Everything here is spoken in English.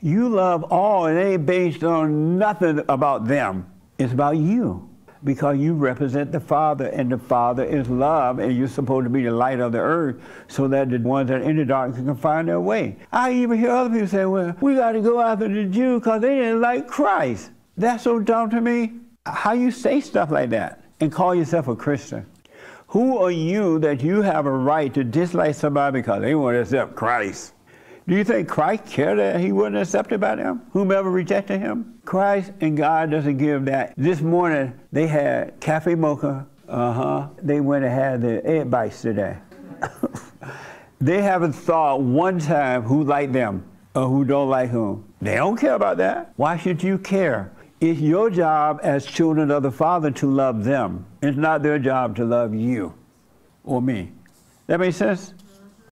You love all, and it ain't based on nothing about them. It's about you because you represent the Father, and the Father is love, and you're supposed to be the light of the earth so that the ones that are in the darkness can find their way. I even hear other people say, well, we got to go after the Jews because they didn't like Christ. That's so dumb to me. How you say stuff like that and call yourself a Christian? Who are you that you have a right to dislike somebody because they want to accept Christ? Do you think Christ cared that he wasn't accepted by them? Whomever rejected him? Christ and God doesn't give that. This morning they had cafe mocha. Uh huh. They went and had the egg bites today. they haven't thought one time who like them or who don't like whom. They don't care about that. Why should you care? It's your job as children of the Father to love them. It's not their job to love you or me. That makes sense?